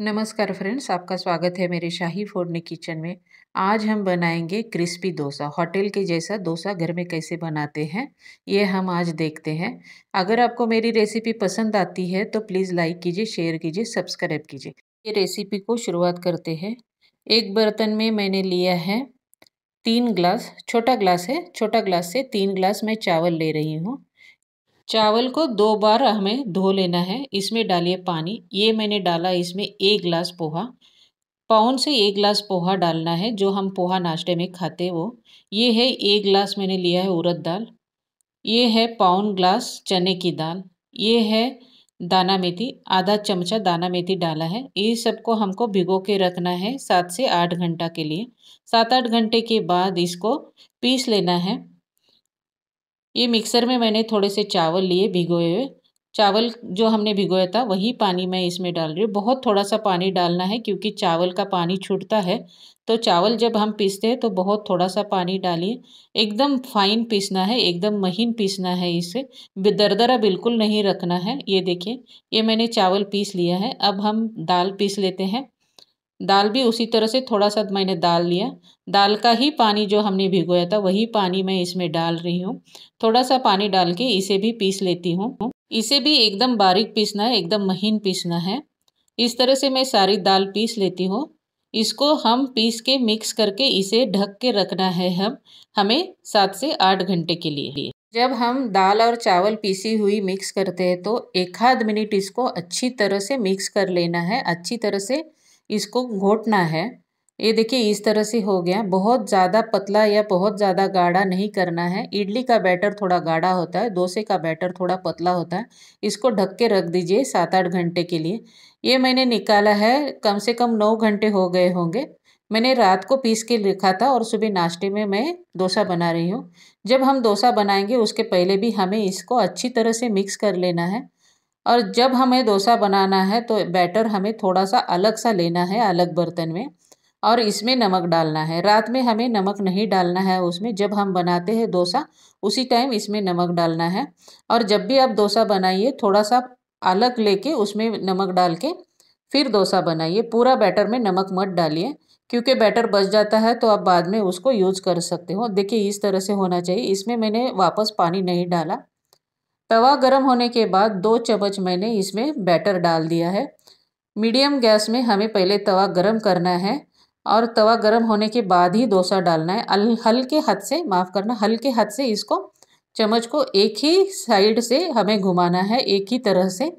नमस्कार फ्रेंड्स, आपका स्वागत है मेरे शाही फोड़ने किचन में। आज हम बनाएँगे क्रिस्पी डोसा, होटल के जैसा डोसा घर में कैसे बनाते हैं, ये हम आज देखते हैं। अगर आपको मेरी रेसिपी पसंद आती है तो प्लीज़ लाइक कीजिए, शेयर कीजिए, सब्सक्राइब कीजिए। ये रेसिपी को शुरुआत करते हैं। एक बर्तन में मैंने लिया है तीन ग्लास, छोटा ग्लास है, छोटा ग्लास से तीन ग्लास मैं चावल ले रही हूँ। चावल को दो बार हमें धो लेना है। इसमें डालिए पानी। ये मैंने डाला इसमें एक गिलास पोहा। पाउन से एक गिलास पोहा डालना है, जो हम पोहा नाश्ते में खाते वो। ये है एक गिलास मैंने लिया है उड़द दाल। ये है पाउन ग्लास चने की दाल। ये है दाना मेथी। आधा चमचा दाना मेथी डाला है। ये सबको हमको भिगो के रखना है सात से आठ घंटा के लिए। सात आठ घंटे के बाद इसको पीस लेना है। ये मिक्सर में मैंने थोड़े से चावल लिए भिगोए हुए। चावल जो हमने भिगोया था, वही पानी मैं इसमें डाल रही हूँ। बहुत थोड़ा सा पानी डालना है, क्योंकि चावल का पानी छूटता है। तो चावल जब हम पीसते हैं तो बहुत थोड़ा सा पानी डालिए। एकदम फाइन पीसना है, एकदम महीन पीसना है इसे। दरदरा बिल्कुल नहीं रखना है, ये देखिए। ये मैंने चावल पीस लिया है। अब हम दाल पीस लेते हैं। दाल भी उसी तरह से थोड़ा सा मैंने दाल लिया। दाल का ही पानी जो हमने भिगोया था, वही पानी मैं इसमें डाल रही हूँ। थोड़ा सा पानी डाल के इसे भी पीस लेती हूँ। इसे भी एकदम बारीक पीसना है, एकदम महीन पीसना है। इस तरह से मैं सारी दाल पीस लेती हूँ। इसको हम पीस के मिक्स करके इसे ढक के रखना है हम, हमें सात से आठ घंटे के लिए। जब हम दाल और चावल पीसी हुई मिक्स करते हैं तो एक आध मिनट इसको अच्छी तरह से मिक्स कर लेना है, अच्छी तरह से इसको घोटना है। ये देखिए, इस तरह से हो गया। बहुत ज़्यादा पतला या बहुत ज़्यादा गाढ़ा नहीं करना है। इडली का बैटर थोड़ा गाढ़ा होता है, डोसे का बैटर थोड़ा पतला होता है। इसको ढक के रख दीजिए सात आठ घंटे के लिए। ये मैंने निकाला है, कम से कम नौ घंटे हो गए होंगे। मैंने रात को पीस के लिखा था और सुबह नाश्ते में मैं डोसा बना रही हूँ। जब हम डोसा बनाएँगे, उसके पहले भी हमें इसको अच्छी तरह से मिक्स कर लेना है। और जब हमें डोसा बनाना है तो बैटर हमें थोड़ा सा अलग सा लेना है, अलग बर्तन में और इसमें नमक डालना है। रात में हमें नमक नहीं डालना है उसमें, जब हम बनाते हैं डोसा, उसी टाइम इसमें नमक डालना है और जब भी आप डोसा बनाइए थोड़ा सा अलग लेके उसमें नमक डाल के फिर डोसा बनाइए। पूरा बैटर में नमक मत डालिए, क्योंकि बैटर बच जाता है तो आप बाद में उसको यूज़ कर सकते हो। देखिए, इस तरह से होना चाहिए। इसमें मैंने वापस पानी नहीं डाला। तवा गर्म होने के बाद दो चम्मच मैंने इसमें बैटर डाल दिया है। मीडियम गैस में हमें पहले तवा गर्म करना है और तवा गर्म होने के बाद ही डोसा डालना है। हल्के हाथ से, माफ़ करना, हल्के हाथ से इसको, चम्मच को एक ही साइड से हमें घुमाना है, एक ही तरह से।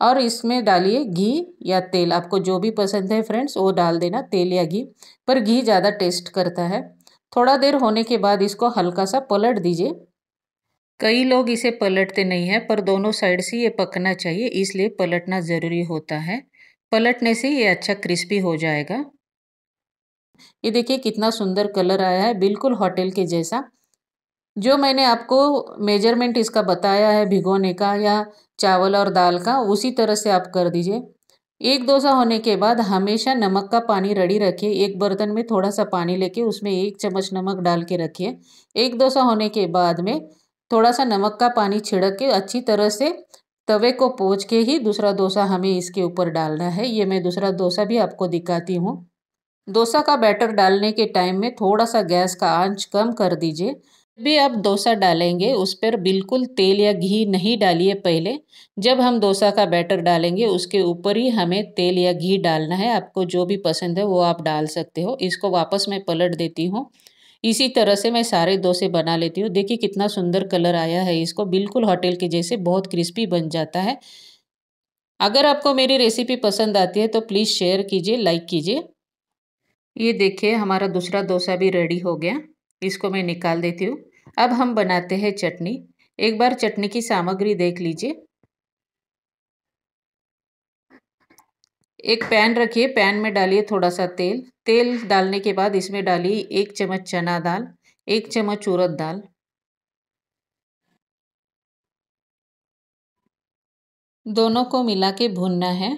और इसमें डालिए घी या तेल, आपको जो भी पसंद है फ्रेंड्स, वो डाल देना, तेल या घी, पर घी ज़्यादा टेस्ट करता है। थोड़ा देर होने के बाद इसको हल्का सा पलट दीजिए। कई लोग इसे पलटते नहीं हैं, पर दोनों साइड से ये पकना चाहिए, इसलिए पलटना ज़रूरी होता है। पलटने से ये अच्छा क्रिस्पी हो जाएगा। ये देखिए कितना सुंदर कलर आया है, बिल्कुल होटल के जैसा। जो मैंने आपको मेज़रमेंट इसका बताया है, भिगोने का या चावल और दाल का, उसी तरह से आप कर दीजिए। एक डोसा होने के बाद हमेशा नमक का पानी रेडी रखिए। एक बर्तन में थोड़ा सा पानी लेके उसमें एक चम्मच नमक डाल के रखिए। एक डोसा होने के बाद में थोड़ा सा नमक का पानी छिड़क के अच्छी तरह से तवे को पोच के ही दूसरा डोसा हमें इसके ऊपर डालना है। ये मैं दूसरा डोसा भी आपको दिखाती हूँ। डोसा का बैटर डालने के टाइम में थोड़ा सा गैस का आँच कम कर दीजिए। भी आप डोसा डालेंगे, उस पर बिल्कुल तेल या घी नहीं डालिए पहले। जब हम डोसा का बैटर डालेंगे, उसके ऊपर ही हमें तेल या घी डालना है। आपको जो भी पसंद है, वो आप डाल सकते हो। इसको वापस मैं पलट देती हूँ। इसी तरह से मैं सारे डोसे बना लेती हूँ। देखिए कितना सुंदर कलर आया है इसको। बिल्कुल होटल के जैसे बहुत क्रिस्पी बन जाता है। अगर आपको मेरी रेसिपी पसंद आती है तो प्लीज़ शेयर कीजिए, लाइक कीजिए। ये देखिए हमारा दूसरा डोसा भी रेडी हो गया। इसको मैं निकाल देती हूँ। अब हम बनाते हैं चटनी। एक बार चटनी की सामग्री देख लीजिए। एक पैन रखिए, पैन में डालिए थोड़ा सा तेल। तेल डालने के बाद इसमें डालिए एक चम्मच चना दाल, एक चम्मच उड़द दाल। दोनों को मिला के भुनना है।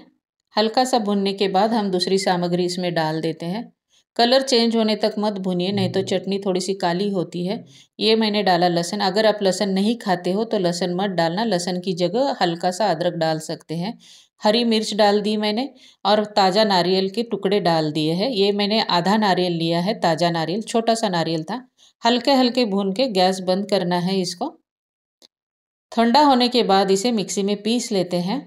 हल्का सा भुनने के बाद हम दूसरी सामग्री इसमें डाल देते हैं। कलर चेंज होने तक मत भुनिए, नहीं तो चटनी थोड़ी सी काली होती है। ये मैंने डाला लहसन। अगर आप लहसन नहीं खाते हो तो लहसन मत डालना। लहसन की जगह हल्का सा अदरक डाल सकते हैं। हरी मिर्च डाल दी मैंने और ताज़ा नारियल के टुकड़े डाल दिए हैं। ये मैंने आधा नारियल लिया है, ताज़ा नारियल, छोटा सा नारियल था। हल्के हल्के भून के गैस बंद करना है इसको। ठंडा होने के बाद इसे मिक्सी में पीस लेते हैं।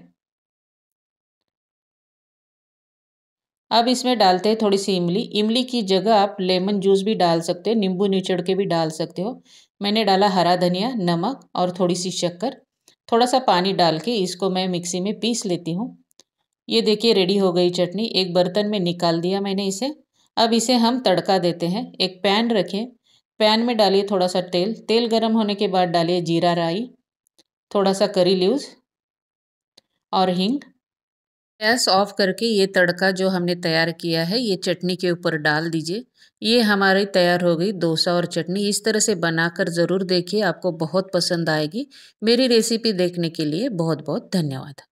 अब इसमें डालते हैं थोड़ी सी इमली। इमली की जगह आप लेमन जूस भी डाल सकते हो, नींबू निचड़ के भी डाल सकते हो। मैंने डाला हरा धनिया, नमक और थोड़ी सी शक्कर। थोड़ा सा पानी डाल के इसको मैं मिक्सी में पीस लेती हूँ। ये देखिए रेडी हो गई चटनी, एक बर्तन में निकाल दिया मैंने इसे। अब इसे हम तड़का देते हैं। एक पैन रखें। पैन में डालिए थोड़ा सा तेल। तेल गर्म होने के बाद डालिए जीरा राई थोड़ा सा करी लीव्स और हिंग। गैस ऑफ़ करके ये तड़का जो हमने तैयार किया है, ये चटनी के ऊपर डाल दीजिए। ये हमारी तैयार हो गई डोसा और चटनी। इस तरह से बनाकर ज़रूर देखिए, आपको बहुत पसंद आएगी। मेरी रेसिपी देखने के लिए बहुत बहुत धन्यवाद।